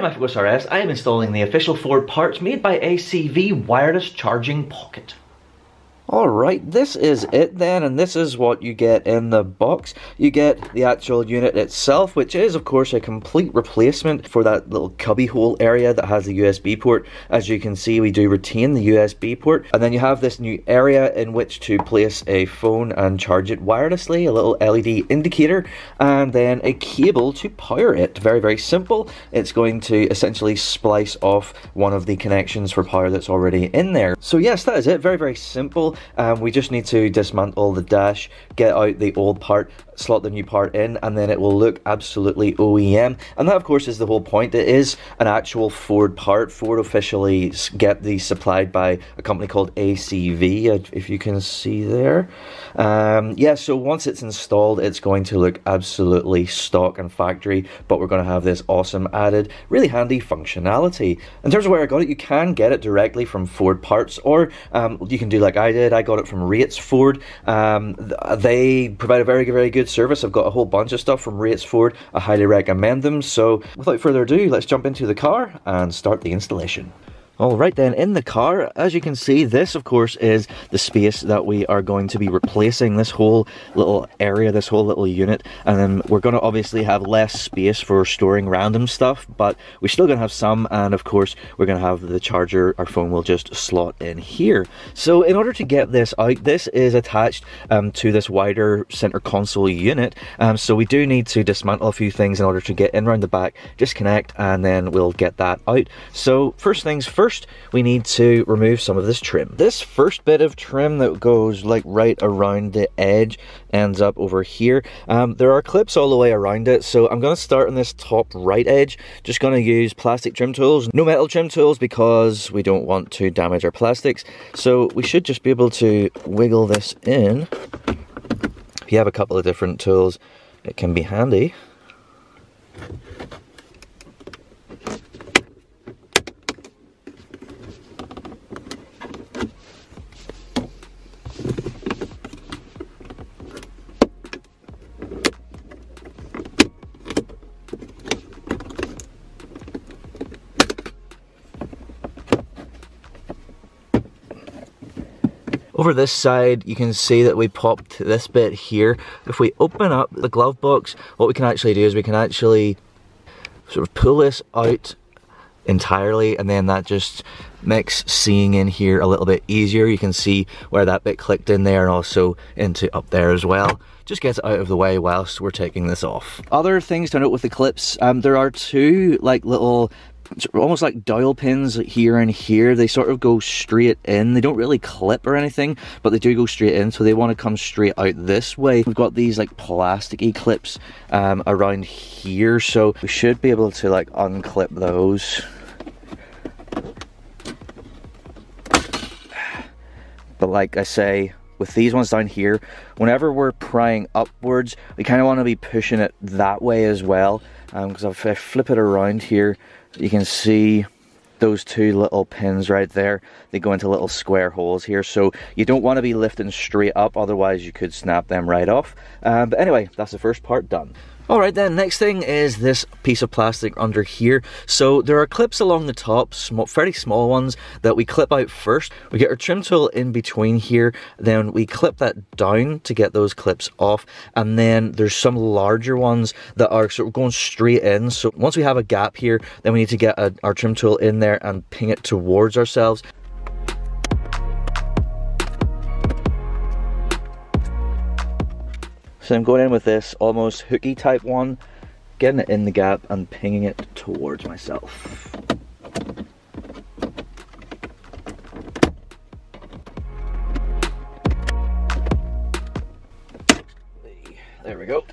Greetings, today I'm Efficos RS. I am installing the official Ford parts made by ACV Wireless Charging Pocket. Alright, this is it then, and this is what you get in the box. You get the actual unit itself, which is of course a complete replacement for that little cubby hole area that has the USB port. As you can see, we do retain the USB port, and then you have this new area in which to place a phone and charge it wirelessly, a little LED indicator, and then a cable to power it. Very, very simple. It's going to essentially splice off one of the connections for power that's already in there. So yes, that is it. Very, very simple. Um, we just need to dismantle the dash, get out the old part, slot the new part in, and then it will look absolutely OEM. And that, of course, is the whole point. It is an actual Ford part. Ford officially get these supplied by a company called ACV, uh, if you can see there. Um, yeah, so once it's installed, it's going to look absolutely stock and factory, but we're going to have this awesome added, really handy functionality. In terms of where I got it, you can get it directly from Ford Parts, or um, you can do like I did. I got it from Rates Ford. Um, they provide a very, very good service. I've got a whole bunch of stuff from Rates Ford. I highly recommend them. So without further ado, let's jump into the car and start the installation. Alright then, in the car, as you can see, this of course is the space that we are going to be replacing, this whole little area, this whole little unit, and then we're going to obviously have less space for storing random stuff, but we're still going to have some, and of course we're going to have the charger, our phone will just slot in here. So in order to get this out, this is attached um, to this wider center console unit, um, so we do need to dismantle a few things in order to get in around the back, disconnect, and then we'll get that out. So first things first, first we need to remove some of this trim. This first bit of trim that goes like right around the edge ends up over here. Um, there are clips all the way around it, so I'm going to start on this top right edge. Just going to use plastic trim tools, no metal trim tools because we don't want to damage our plastics. So we should just be able to wiggle this in. If you have a couple of different tools, it can be handy. Over this side, you can see that we popped this bit here. If we open up the glove box, what we can actually do is we can actually sort of pull this out entirely and then that just makes seeing in here a little bit easier. You can see where that bit clicked in there and also into up there as well just gets out of the way whilst we're taking this off. Other things to note with the clips, um, there are two like little almost like dial pins here and here. They sort of go straight in. They don't really clip or anything, but they do go straight in. So they want to come straight out this way. We've got these like plasticky clips um, around here. So we should be able to like unclip those. But like I say, with these ones down here, whenever we're prying upwards, we kind of want to be pushing it that way as well. Because um, if I flip it around here, you can see those two little pins right there they go into little square holes here so you don't want to be lifting straight up otherwise you could snap them right off um, but anyway that's the first part done Alright then, next thing is this piece of plastic under here. So there are clips along the top, small, fairly small ones, that we clip out first. We get our trim tool in between here, then we clip that down to get those clips off, and then there's some larger ones that are sort of going straight in. So once we have a gap here, then we need to get a, our trim tool in there and ping it towards ourselves. So I'm going in with this almost hooky type one, getting it in the gap and pinging it towards myself. There we go.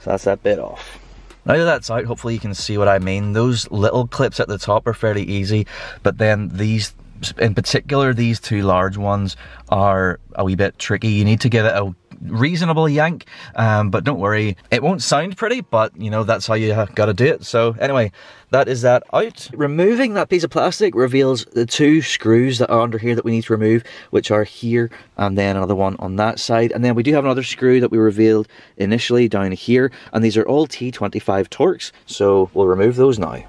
So that's that bit off. Now that that's out, hopefully you can see what I mean. Those little clips at the top are fairly easy, but then these in particular, these two large ones are a wee bit tricky. You need to give it a reasonable yank, um, but don't worry, it won't sound pretty, but you know, that's how you gotta do it. So anyway, that is that out. Removing that piece of plastic reveals the two screws that are under here that we need to remove, which are here and then another one on that side. And then we do have another screw that we revealed initially down here, and these are all T25 Torx, so we'll remove those now.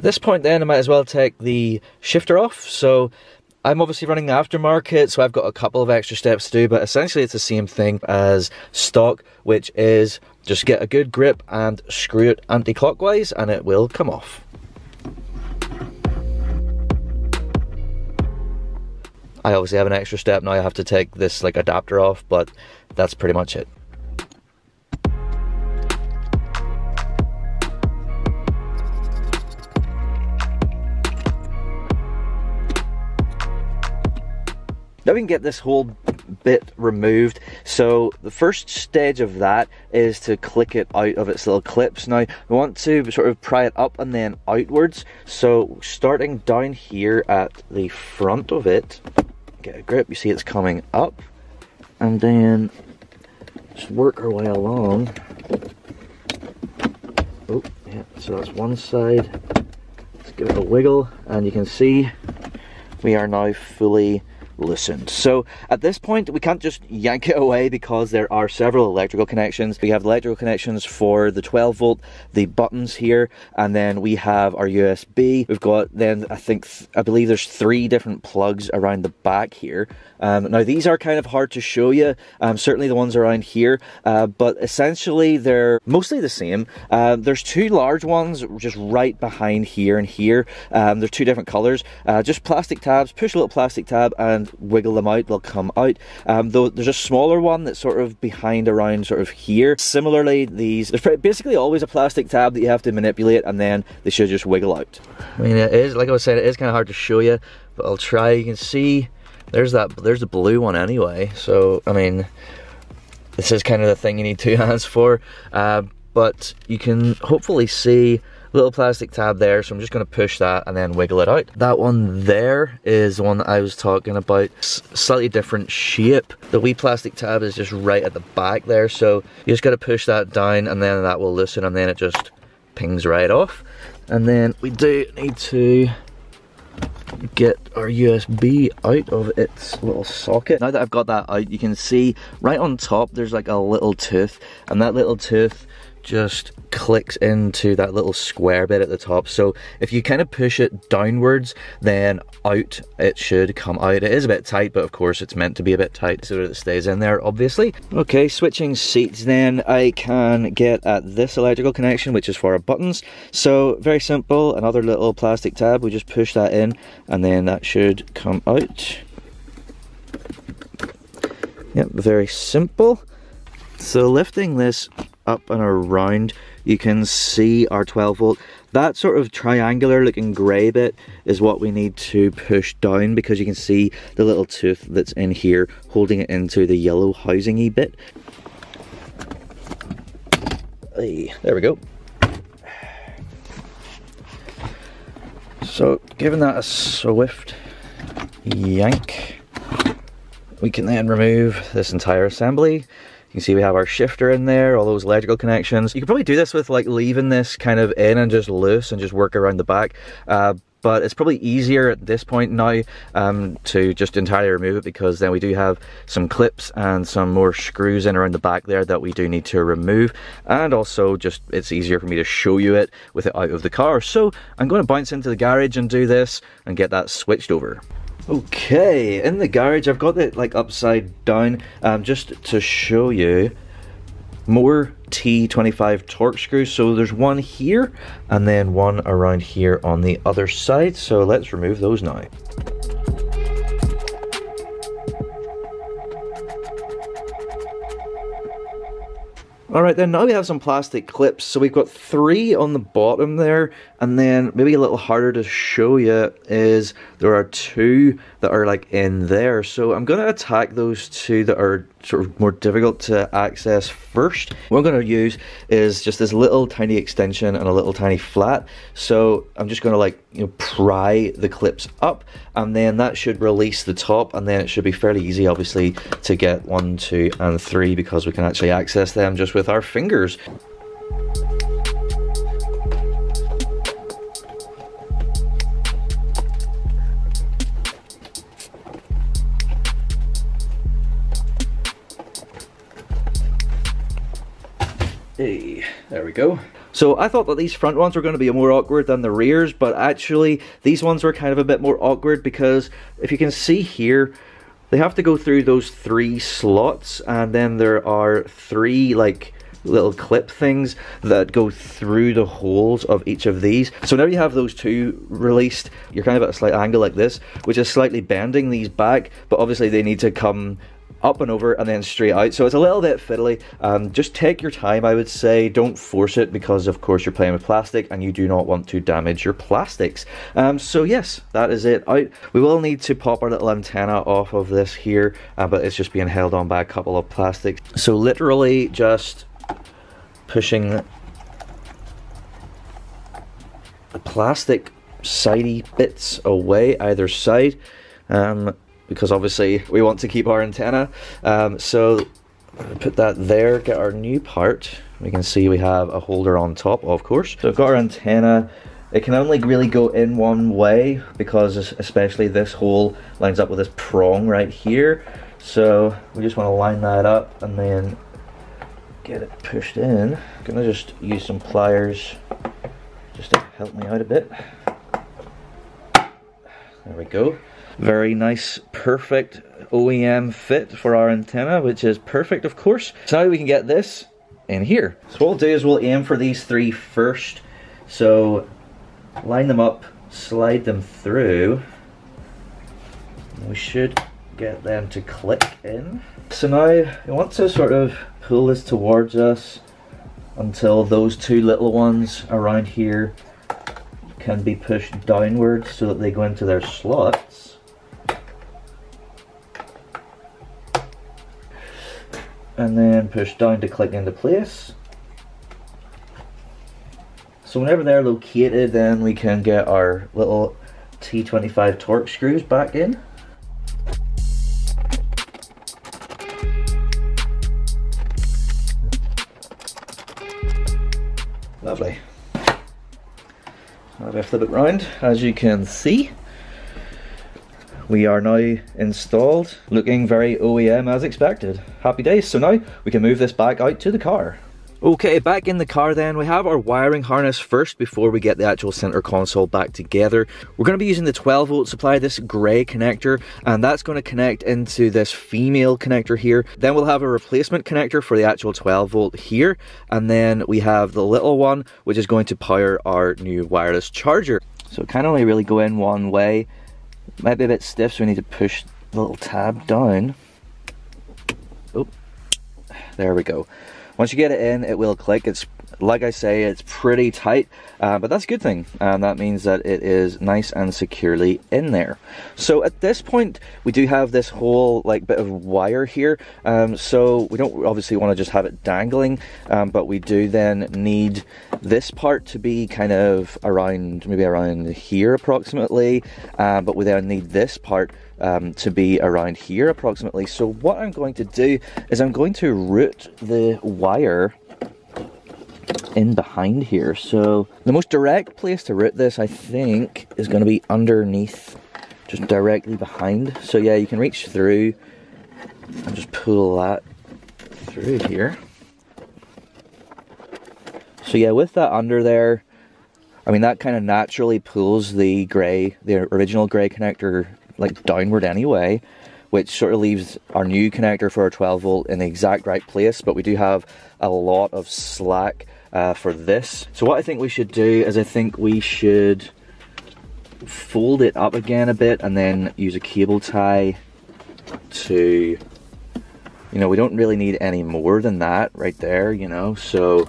At this point then I might as well take the shifter off. So I'm obviously running the aftermarket, so I've got a couple of extra steps to do, but essentially it's the same thing as stock, which is just get a good grip and screw it anti-clockwise and it will come off. I obviously have an extra step now, I have to take this like adapter off, but that's pretty much it. Now we can get this whole bit removed. So the first stage of that is to click it out of its little clips. Now we want to sort of pry it up and then outwards. So starting down here at the front of it, get a grip, you see it's coming up. And then just work our way along. Oh, yeah, so that's one side. Let's give it a wiggle and you can see we are now fully loosened. So at this point, we can't just yank it away because there are several electrical connections. We have electrical connections for the 12 volt, the buttons here, and then we have our USB. We've got then, I think, I believe there's three different plugs around the back here. Um, now these are kind of hard to show you, um, certainly the ones around here, uh, but essentially they're mostly the same. Uh, there's two large ones just right behind here and here. Um, they're two different colors, uh, just plastic tabs, push a little plastic tab and wiggle them out, they'll come out. Um, though there's a smaller one that's sort of behind around sort of here. Similarly, these, there's basically always a plastic tab that you have to manipulate and then they should just wiggle out. I mean, it is, like I was saying, it is kind of hard to show you, but I'll try. You can see there's that, there's the blue one anyway. So, I mean, this is kind of the thing you need two hands for. Uh, but you can hopefully see little plastic tab there so I'm just going to push that and then wiggle it out. That one there is the one that I was talking about, S slightly different shape. The wee plastic tab is just right at the back there so you just got to push that down and then that will loosen and then it just pings right off. And then we do need to get our USB out of its little socket. Now that I've got that out, you can see right on top there's like a little tooth, and that little tooth just clicks into that little square bit at the top. So if you kind of push it downwards, then out it should come out. It is a bit tight, but of course it's meant to be a bit tight so that it stays in there, obviously. Okay, switching seats then, I can get at this electrical connection, which is for our buttons. So very simple, another little plastic tab, we just push that in and then that should come out. Yep, very simple. So lifting this up and around, you can see our 12 volt. That sort of triangular looking grey bit is what we need to push down because you can see the little tooth that's in here holding it into the yellow housingy bit. Hey, there we go. So, given that a swift yank, we can then remove this entire assembly you can see we have our shifter in there, all those electrical connections. You could probably do this with like leaving this kind of in and just loose and just work around the back. Uh, but it's probably easier at this point now um, to just entirely remove it because then we do have some clips and some more screws in around the back there that we do need to remove and also just it's easier for me to show you it with it out of the car so I'm going to bounce into the garage and do this and get that switched over. Okay, in the garage, I've got it like upside down, um, just to show you more T25 Torx screws. So there's one here, and then one around here on the other side. So let's remove those now. Alright then, now we have some plastic clips. So we've got three on the bottom there, and then maybe a little harder to show you is there are two that are like in there. So I'm going to attack those two that are sort of more difficult to access first. What I'm going to use is just this little tiny extension and a little tiny flat. So I'm just going to like, you know, pry the clips up and then that should release the top and then it should be fairly easy obviously to get one, two and three because we can actually access them just with our fingers. Hey, there we go. So I thought that these front ones were going to be more awkward than the rears, but actually these ones were kind of a bit more awkward because if you can see here, they have to go through those three slots and then there are three like little clip things that go through the holes of each of these. So now you have those two released, you're kind of at a slight angle like this, which is slightly bending these back, but obviously they need to come up and over and then straight out. So it's a little bit fiddly. Um, just take your time, I would say. Don't force it because, of course, you're playing with plastic and you do not want to damage your plastics. Um, so yes, that is it out. We will need to pop our little antenna off of this here, uh, but it's just being held on by a couple of plastics. So literally just pushing the plastic sidey bits away either side. Um, because obviously we want to keep our antenna. Um, so put that there, get our new part. We can see we have a holder on top, of course. So I've got our antenna. It can only really go in one way because especially this hole lines up with this prong right here. So we just want to line that up and then get it pushed in. I'm gonna just use some pliers just to help me out a bit. There we go. Very nice, perfect OEM fit for our antenna, which is perfect, of course. So now we can get this in here. So what we'll do is we'll aim for these three first. So line them up, slide them through. We should get them to click in. So now we want to sort of pull this towards us until those two little ones around here can be pushed downwards so that they go into their slots. And then push down to click into place. So whenever they're located then we can get our little T25 Torx screws back in. Lovely. If I flip it round, as you can see, we are now installed, looking very OEM as expected. Happy days. So now we can move this back out to the car. Okay, back in the car then, we have our wiring harness first before we get the actual center console back together. We're going to be using the 12 volt supply, this grey connector, and that's going to connect into this female connector here. Then we'll have a replacement connector for the actual 12 volt here, and then we have the little one, which is going to power our new wireless charger. So it can only really go in one way. Might be a bit stiff, so we need to push the little tab down. Oh, there we go. Once you get it in, it will click. It's like I say, it's pretty tight, uh, but that's a good thing. And that means that it is nice and securely in there. So at this point, we do have this whole like bit of wire here. Um, so we don't obviously want to just have it dangling, um, but we do then need this part to be kind of around, maybe around here approximately. Uh, but we then need this part um, to be around here approximately. So what I'm going to do is I'm going to route the wire in behind here. So the most direct place to route this, I think, is going to be underneath, just directly behind. So yeah, you can reach through and just pull that through here. So yeah, with that under there, I mean, that kind of naturally pulls the grey, the original grey connector, like downward anyway which sort of leaves our new connector for our 12 volt in the exact right place but we do have a lot of slack uh, for this. So what I think we should do is I think we should fold it up again a bit and then use a cable tie to you know, we don't really need any more than that right there, you know, so.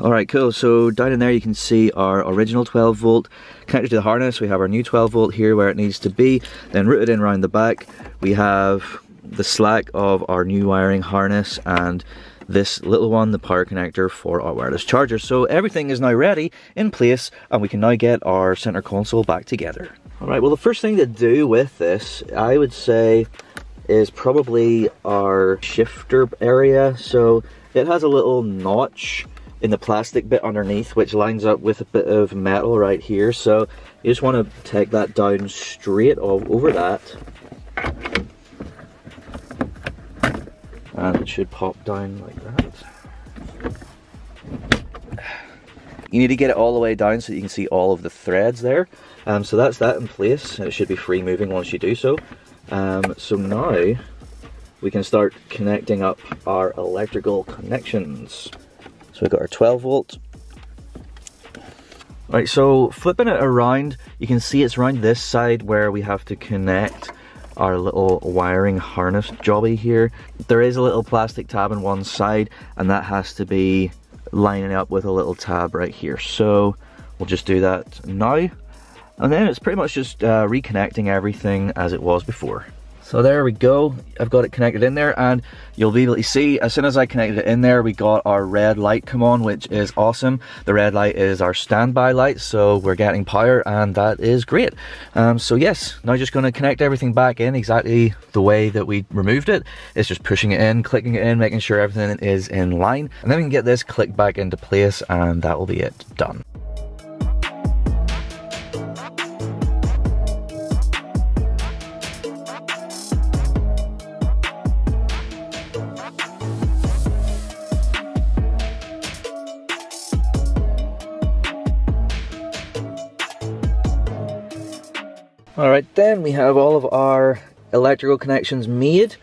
Alright, cool. So down in there you can see our original 12 volt connected to the harness. We have our new 12 volt here where it needs to be. Then routed in around the back, we have the slack of our new wiring harness and this little one, the power connector for our wireless charger. So everything is now ready in place and we can now get our center console back together. Alright, well the first thing to do with this, I would say, is probably our shifter area. So it has a little notch in the plastic bit underneath which lines up with a bit of metal right here. So you just want to take that down straight over that. And it should pop down like that. You need to get it all the way down so you can see all of the threads there. Um, so that's that in place. It should be free moving once you do so. Um, so now we can start connecting up our electrical connections. So we've got our 12 volt. Right, so flipping it around, you can see it's around this side where we have to connect our little wiring harness jobby here. There is a little plastic tab on one side and that has to be lining up with a little tab right here. So we'll just do that now. And then it's pretty much just uh, reconnecting everything as it was before. So there we go, I've got it connected in there and you'll be able to see as soon as I connected it in there we got our red light come on which is awesome. The red light is our standby light so we're getting power and that is great. Um, so yes, now just going to connect everything back in exactly the way that we removed it. It's just pushing it in, clicking it in, making sure everything is in line and then we can get this clicked back into place and that will be it done. Alright then, we have all of our electrical connections made.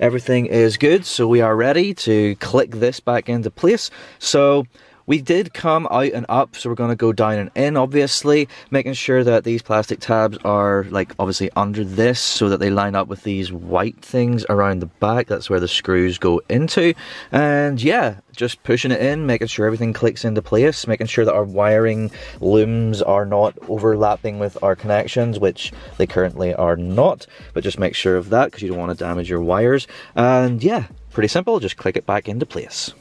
Everything is good, so we are ready to click this back into place. So we did come out and up, so we're going to go down and in, obviously, making sure that these plastic tabs are, like, obviously under this, so that they line up with these white things around the back. That's where the screws go into. And yeah, just pushing it in, making sure everything clicks into place, making sure that our wiring looms are not overlapping with our connections, which they currently are not, but just make sure of that because you don't want to damage your wires. And yeah, pretty simple, just click it back into place.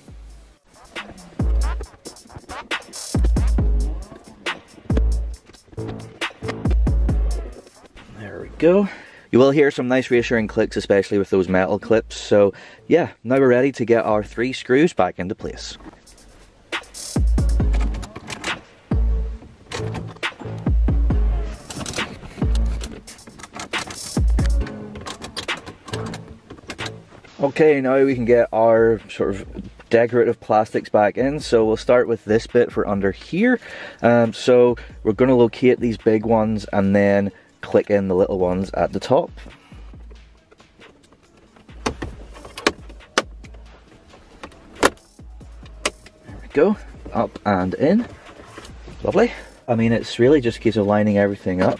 Go. You will hear some nice reassuring clicks, especially with those metal clips. So yeah, now we're ready to get our three screws back into place. Okay, now we can get our sort of decorative plastics back in. So we'll start with this bit for under here. Um, so we're going to locate these big ones and then click in the little ones at the top. There we go, up and in. Lovely. I mean, it's really just a case of lining everything up.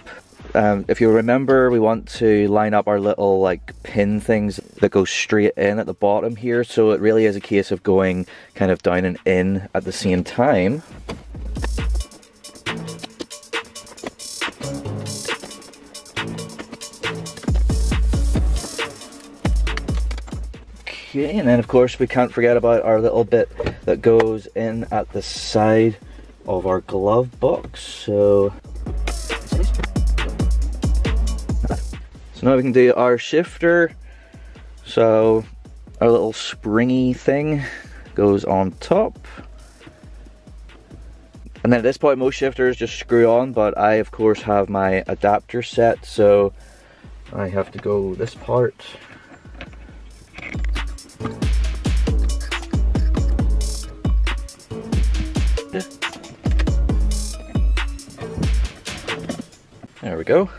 Um, if you remember, we want to line up our little like pin things that go straight in at the bottom here. So it really is a case of going kind of down and in at the same time. Okay, and then of course we can't forget about our little bit that goes in at the side of our glove box. So, so now we can do our shifter. So our little springy thing goes on top. And then at this point most shifters just screw on, but I of course have my adapter set, so I have to go this part There we go.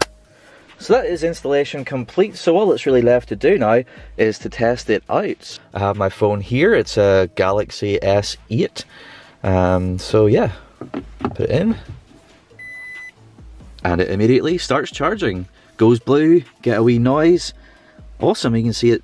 So that is installation complete. So all that's really left to do now is to test it out. I have my phone here. It's a Galaxy S8. Um, so yeah, put it in. and it immediately starts charging. Goes blue, get a wee noise. Awesome, you can see it,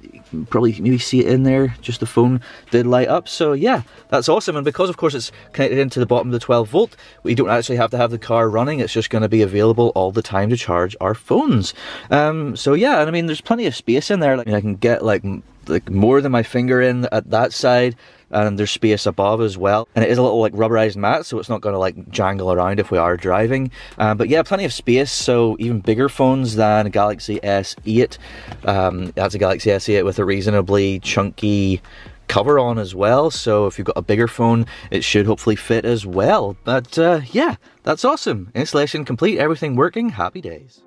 probably maybe see it in there, just the phone did light up. So yeah, that's awesome. And because of course it's connected into the bottom of the 12 volt, we don't actually have to have the car running. It's just going to be available all the time to charge our phones. Um, so yeah, and I mean, there's plenty of space in there. Like, I can get like like more than my finger in at that side and there's space above as well. And it is a little like rubberized mat so it's not going to like jangle around if we are driving. Um, but yeah plenty of space so even bigger phones than a Galaxy S8 um, that's a Galaxy S8 with a reasonably chunky cover on as well so if you've got a bigger phone it should hopefully fit as well. But uh, yeah that's awesome. Installation complete everything working. Happy days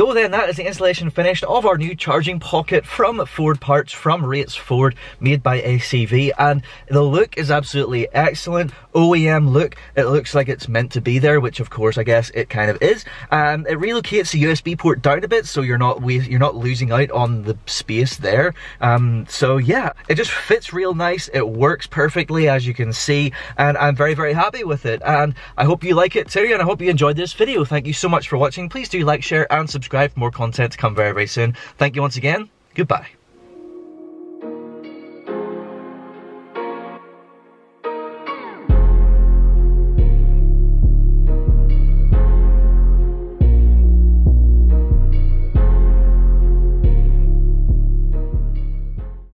go then, that is the installation finished of our new charging pocket from Ford Parts, from Rates Ford, made by ACV, and the look is absolutely excellent, OEM look, it looks like it's meant to be there, which of course I guess it kind of is. Um, it relocates the USB port down a bit, so you're not you're not losing out on the space there. Um, so yeah, it just fits real nice, it works perfectly as you can see, and I'm very very happy with it, and I hope you like it too, and I hope you enjoyed this video. Thank you so much for watching, please do like, share, and subscribe for more content to come very, very soon. Thank you once again. Goodbye.